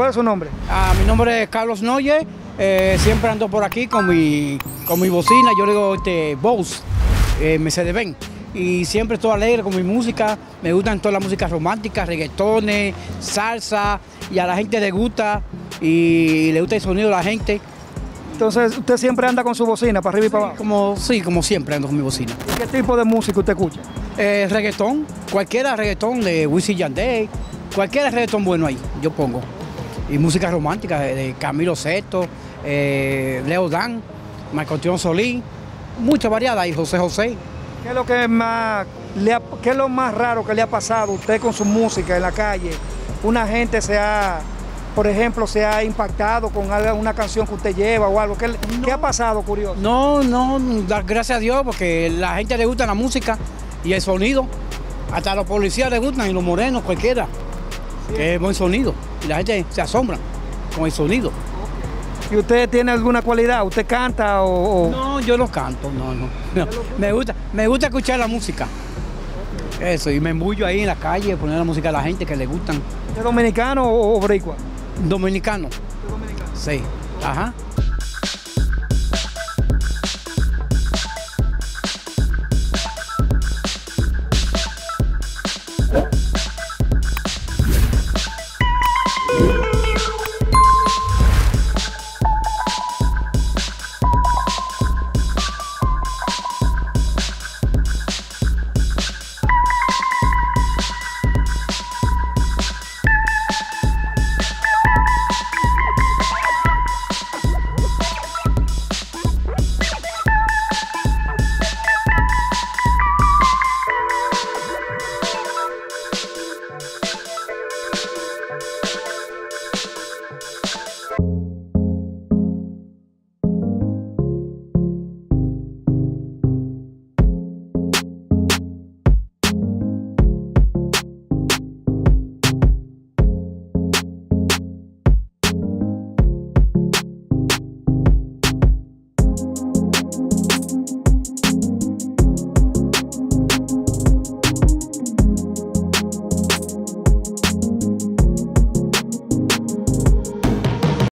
¿Cuál es su nombre? Ah, mi nombre es Carlos Noye, eh, siempre ando por aquí con mi, con mi bocina, yo le digo este, Bose, eh, Mercedes-Benz. Y siempre estoy alegre con mi música, me gustan todas las músicas románticas, reggaetones, salsa, y a la gente le gusta, y le gusta el sonido de la gente. Entonces, usted siempre anda con su bocina para arriba y para abajo. Como, sí, como siempre ando con mi bocina. ¿Y ¿Qué tipo de música usted escucha? Eh, reggaetón, cualquiera reggaetón de Wisin Yandel, cualquier reggaetón bueno ahí, yo pongo. Y música romántica de, de Camilo Sesto, eh, Leo Dan, Marco Antonio Solís, mucha variada y José José. ¿Qué es lo que más le ha- qué es lo más raro que le ha pasado a usted con su música en la calle? Una gente se ha, por ejemplo, se ha impactado con una canción que usted lleva o algo. ¿Qué, le- qué ha pasado, curioso? No, no, gracias a Dios porque la gente le gusta la música y el sonido. Hasta a los policías les gustan y los morenos, cualquiera. Que es buen sonido. Y la gente se asombra con el sonido. ¿Y usted tiene alguna cualidad? ¿Usted canta o...? o- No, yo no canto, no, no. no. Me, gusta, me gusta escuchar la música. Eso, y me embullo ahí en la calle, poner la música a la gente que le gustan. ¿Usted es dominicano o, o boricua? Dominicano. Sí, ajá.